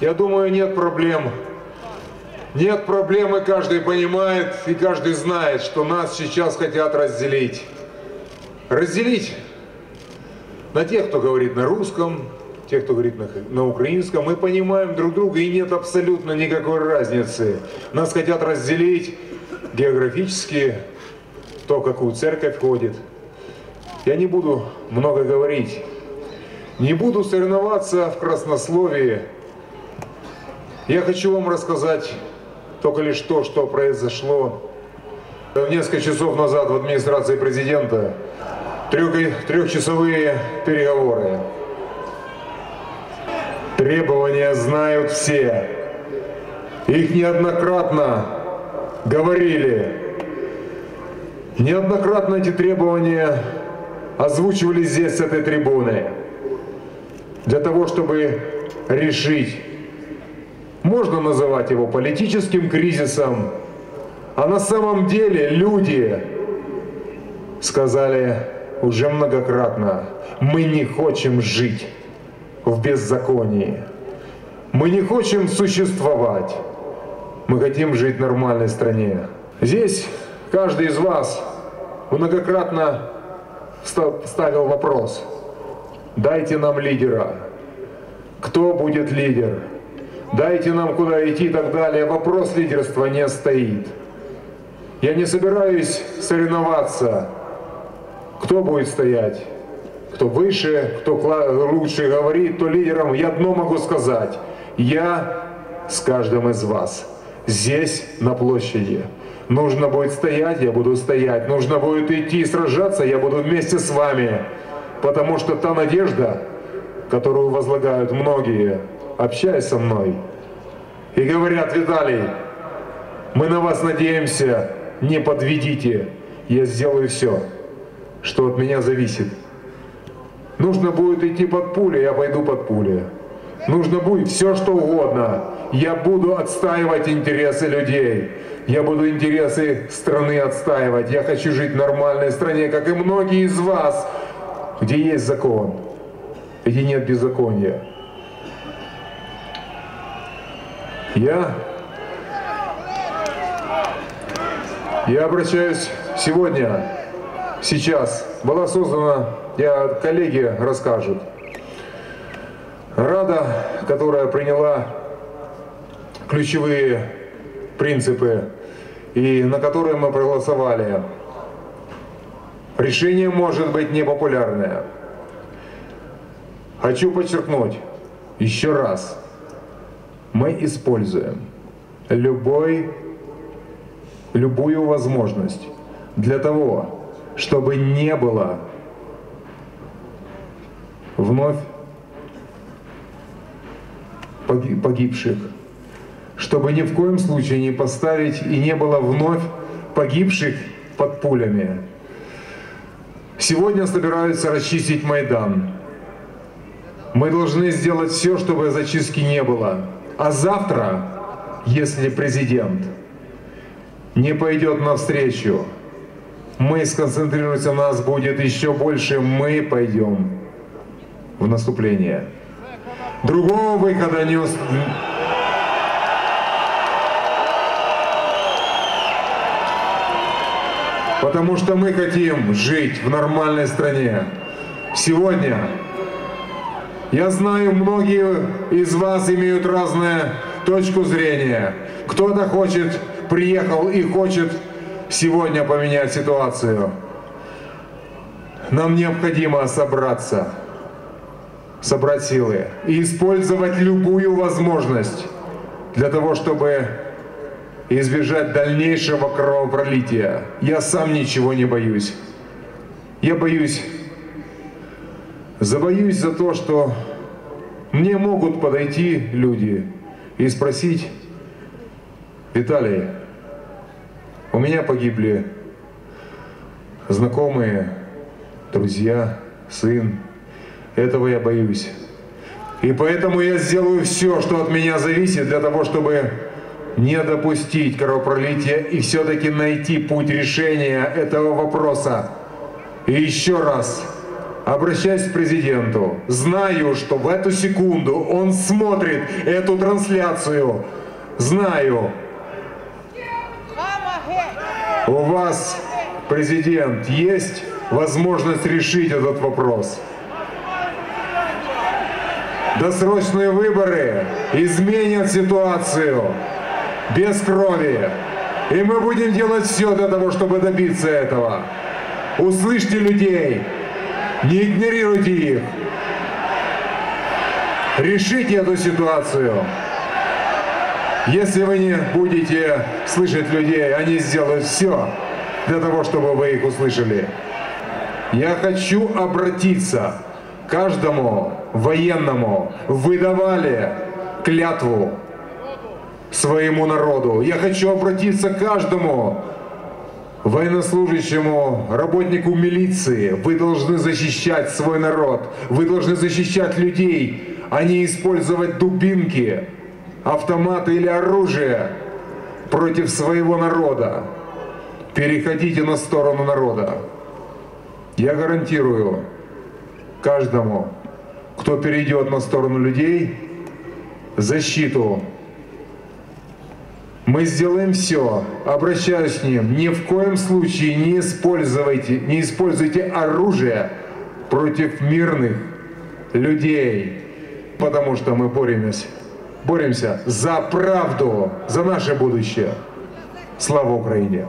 Я думаю, нет проблем. Нет проблем, и каждый понимает, и каждый знает, что нас сейчас хотят разделить. Разделить на тех, кто говорит на русском, тех, кто говорит на, на украинском. Мы понимаем друг друга, и нет абсолютно никакой разницы. Нас хотят разделить географически, то, какую церковь ходит. Я не буду много говорить. Не буду соревноваться в краснословии. Я хочу вам рассказать только лишь то, что произошло несколько часов назад в администрации президента. Трех, трехчасовые переговоры. Требования знают все. Их неоднократно говорили. Неоднократно эти требования озвучивали здесь, с этой трибуны, для того, чтобы решить, можно называть его политическим кризисом, а на самом деле люди сказали уже многократно, мы не хотим жить в беззаконии, мы не хотим существовать, мы хотим жить в нормальной стране. Здесь каждый из вас многократно ставил вопрос, дайте нам лидера, кто будет лидер, дайте нам куда идти и так далее. Вопрос лидерства не стоит. Я не собираюсь соревноваться, кто будет стоять, кто выше, кто лучше говорит, то лидером. Я одно могу сказать, я с каждым из вас здесь, на площади. Нужно будет стоять, я буду стоять. Нужно будет идти и сражаться, я буду вместе с вами. Потому что та надежда, которую возлагают многие, общаясь со мной, и говорят, Виталий, мы на вас надеемся, не подведите, я сделаю все, что от меня зависит. Нужно будет идти под пули, я пойду под пули. Нужно будет все, что угодно. Я буду отстаивать интересы людей. Я буду интересы страны отстаивать. Я хочу жить в нормальной стране, как и многие из вас, где есть закон, где нет беззакония. Я, я обращаюсь сегодня, сейчас. Была создана, я коллеги расскажут, Рада, которая приняла ключевые принципы и на которые мы проголосовали. Решение может быть непопулярное. Хочу подчеркнуть еще раз, мы используем любой, любую возможность для того, чтобы не было вновь погибших чтобы ни в коем случае не поставить и не было вновь погибших под пулями. Сегодня собираются расчистить Майдан. Мы должны сделать все, чтобы зачистки не было. А завтра, если президент не пойдет навстречу, мы сконцентрируемся, нас будет еще больше, мы пойдем в наступление. Другого выхода не, потому что мы хотим жить в нормальной стране. Сегодня я знаю, многие из вас имеют разную точку зрения. Кто-то хочет, приехал и хочет сегодня поменять ситуацию. Нам необходимо собраться, собрать силы и использовать любую возможность для того, чтобы избежать дальнейшего кровопролития. Я сам ничего не боюсь. Я боюсь, забоюсь за то, что мне могут подойти люди и спросить, Виталий, у меня погибли знакомые, друзья, сын. Этого я боюсь. И поэтому я сделаю все, что от меня зависит, для того, чтобы не допустить кровопролития и все-таки найти путь решения этого вопроса. И еще раз Обращаюсь к президенту. Знаю, что в эту секунду он смотрит эту трансляцию. Знаю. У вас, президент, есть возможность решить этот вопрос. Досрочные выборы изменят ситуацию без крови. И мы будем делать все для того, чтобы добиться этого. Услышьте людей, не игнорируйте их. Решите эту ситуацию. Если вы не будете слышать людей, они сделают все для того, чтобы вы их услышали. Я хочу обратиться каждому военному. Вы давали клятву своему народу. Я хочу обратиться к каждому военнослужащему, работнику милиции. Вы должны защищать свой народ. Вы должны защищать людей, а не использовать дубинки, автоматы или оружие против своего народа. Переходите на сторону народа. Я гарантирую каждому, кто перейдет на сторону людей, защиту мы сделаем все, обращаюсь к ним, ни в коем случае не используйте, не используйте оружие против мирных людей, потому что мы боремся, боремся за правду, за наше будущее. Слава Украине!